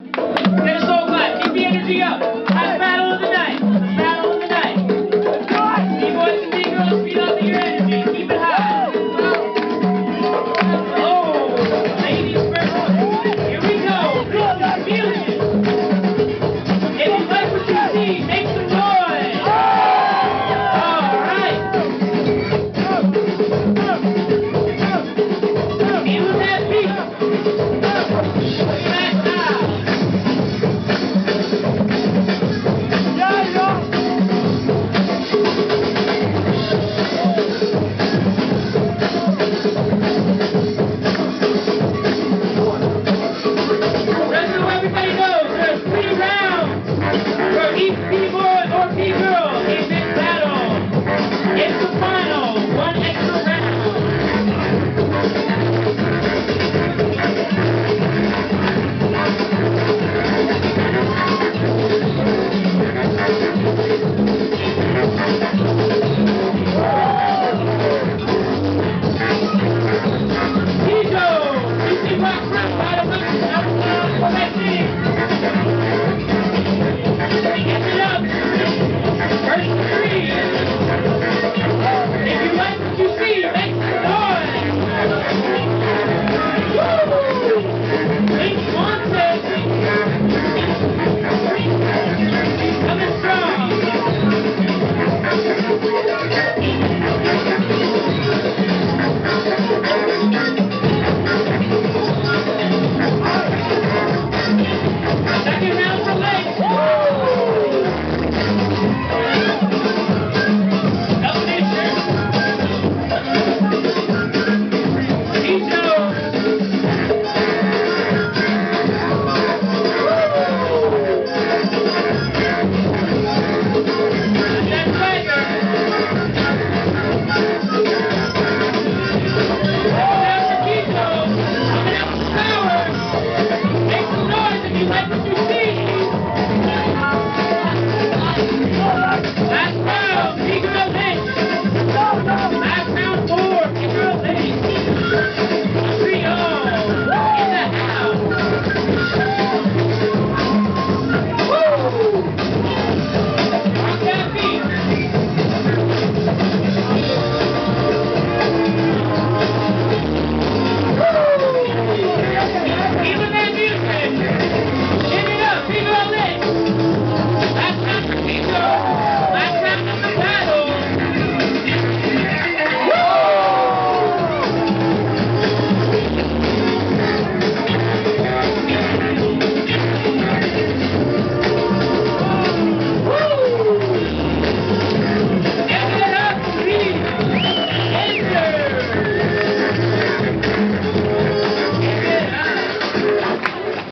Get us all clap. Keep the energy up.